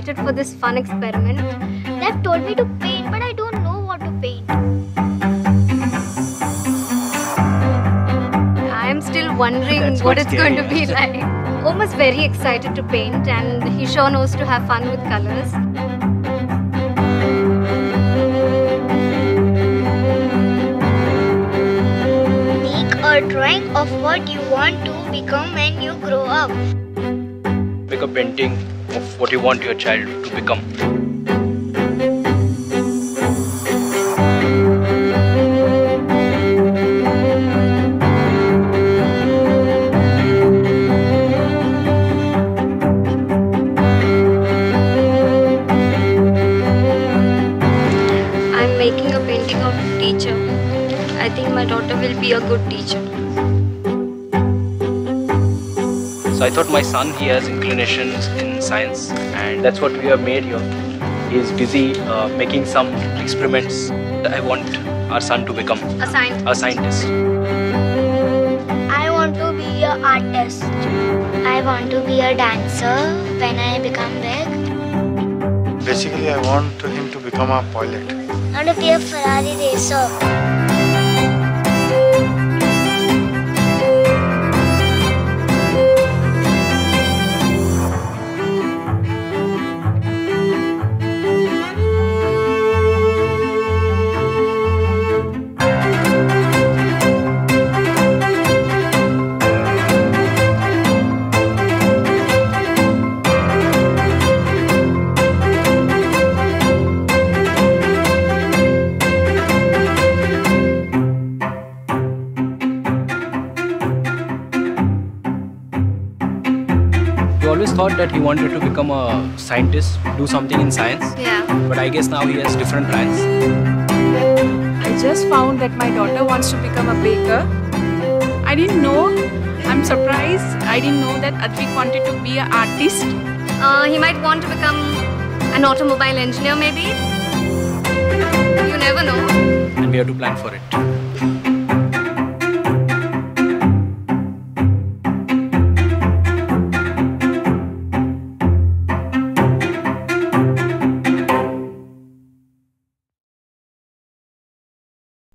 excited for this fun experiment. They've told me to paint, but I don't know what to paint. I'm still wondering what it's going to be like. Om is very excited to paint and he sure knows to have fun with colors. Make a drawing of what you want to become when you grow up. Make a painting of what you want your child to become. I'm making a painting of teacher. I think my daughter will be a good teacher. So I thought my son, he has inclinations in science and that's what we have made here. He is busy uh, making some experiments. I want our son to become A scientist. a scientist. I want to be an artist. I want to be a dancer when I become big. Basically, I want him to become a pilot. I want to be a Ferrari racer. Always thought that he wanted to become a scientist, do something in science, Yeah. but I guess now he has different plans. I just found that my daughter wants to become a baker. I didn't know. I'm surprised. I didn't know that Advik wanted to be an artist. Uh, he might want to become an automobile engineer, maybe. You never know. and we have to plan for it.